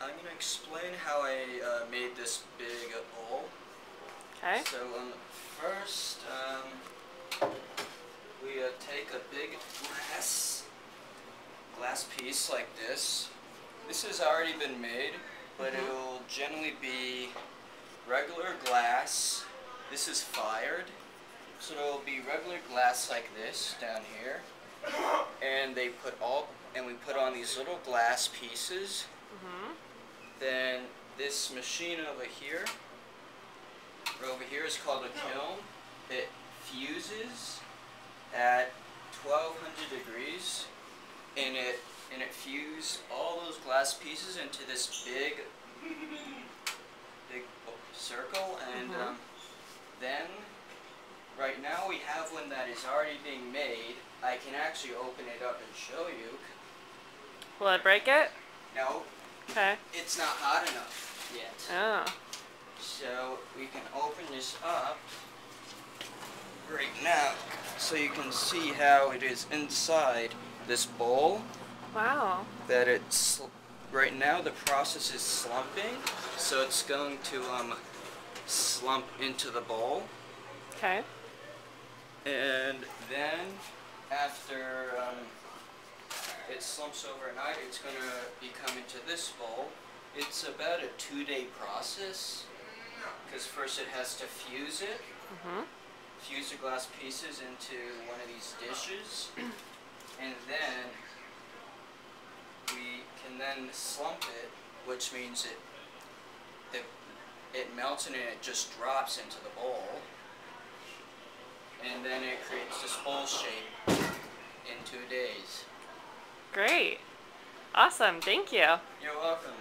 I'm gonna explain how I uh, made this big bowl. Okay. So um, first, um, we uh, take a big glass glass piece like this. This has already been made, but Mhm. it'll generally be regular glass. This is fired, so it'll be regular glass like this down here. And they put all, and we put on these little glass pieces. Mhm. Then this machine over here, over here is called a kiln. It fuses at 1200 degrees, and it and it fuses all those glass pieces into this big, big circle. And Mhm. um, then, right now we have one that is already being made. I can actually open it up and show you. Will I break it? No, Okay. it's not hot enough yet. Oh. So we can open this up right now so you can see how it is inside this bowl Wow. that it's right now the process is slumping so it's going to um slump into the bowl Okay. and then after um, it slumps overnight it's going to become into this bowl. It's about a two day process because first it has to fuse it. Mhm. fuse the glass pieces into one of these dishes. And then we can then slump it which means it it, it melts and it just drops into the bowl. And then it creates this bowl shape in two days Great. Awesome. Thank you. you're welcome